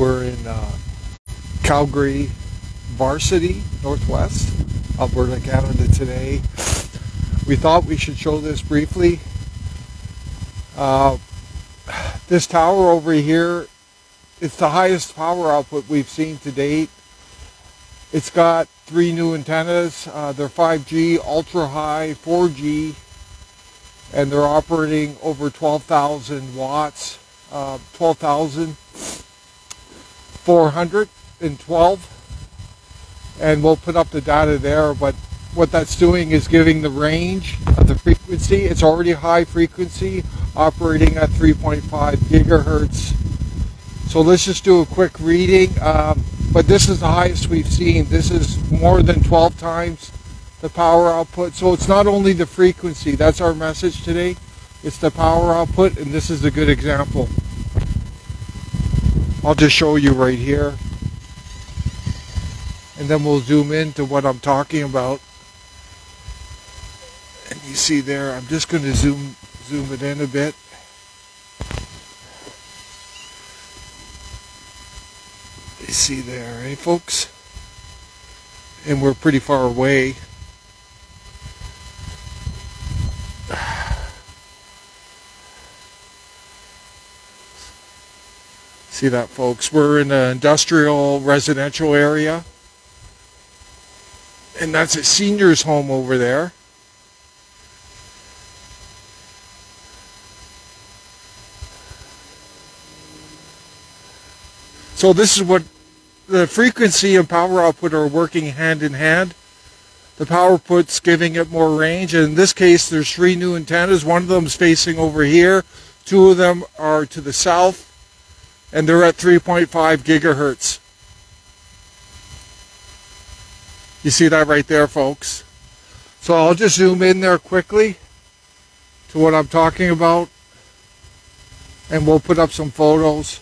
We're in uh, Calgary Varsity, Northwest, Alberta, Canada today. We thought we should show this briefly. Uh, this tower over here, it's the highest power output we've seen to date. It's got three new antennas. Uh, they're 5G, ultra high, 4G, and they're operating over 12,000 watts, uh, 12,412. And we'll put up the data there, but what that's doing is giving the range of the frequency. It's already high frequency, operating at 3.5 gigahertz. So let's just do a quick reading. Um, but this is the highest we've seen. This is more than 12 times the power output. So it's not only the frequency, that's our message today. It's the power output, and this is a good example. I'll just show you right here. And then we'll zoom into what I'm talking about. And you see there, I'm just going to zoom zoom it in a bit. You see there, eh, folks? And we're pretty far away. See that, folks? We're in an industrial residential area. And that's a senior's home over there. So this is what the frequency and power output are working hand in hand. The power output's giving it more range. And in this case, there's three new antennas. One of them is facing over here. Two of them are to the south. And they're at 3.5 gigahertz. You see that right there, folks? So I'll just zoom in there quickly to what I'm talking about. And we'll put up some photos.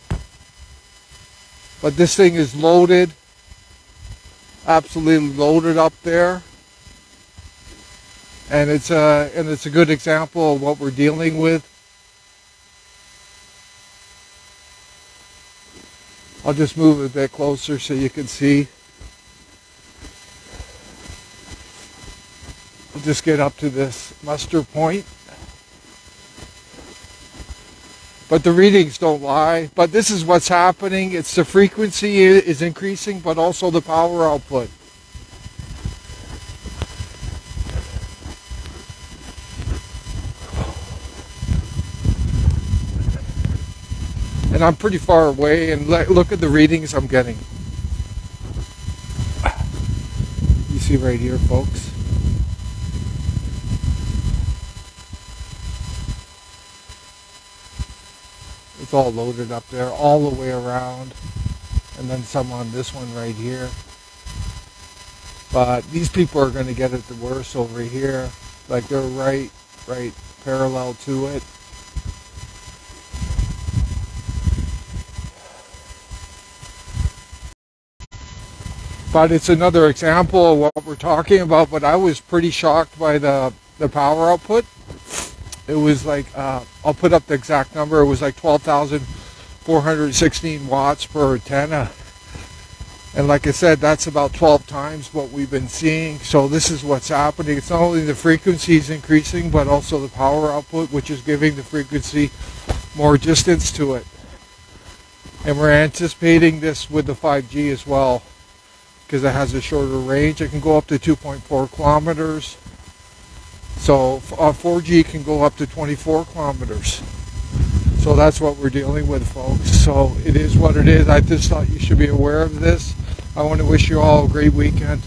But this thing is loaded. Absolutely loaded up there. And it's a, and it's a good example of what we're dealing with. I'll just move a bit closer so you can see. I'll just get up to this muster point. but the readings don't lie. But this is what's happening. It's the frequency is increasing, but also the power output. And I'm pretty far away, and look at the readings I'm getting. You see right here, folks. it's all loaded up there all the way around and then some on this one right here but these people are going to get it the worst over here like they're right right parallel to it but it's another example of what we're talking about but I was pretty shocked by the the power output it was like uh, I'll put up the exact number. It was like 12,416 watts per antenna. And like I said, that's about 12 times what we've been seeing. So this is what's happening. It's not only the frequency is increasing, but also the power output, which is giving the frequency more distance to it. And we're anticipating this with the 5G as well, because it has a shorter range. It can go up to 2.4 kilometers so uh, 4G can go up to 24 kilometers. So that's what we're dealing with, folks. So it is what it is. I just thought you should be aware of this. I want to wish you all a great weekend.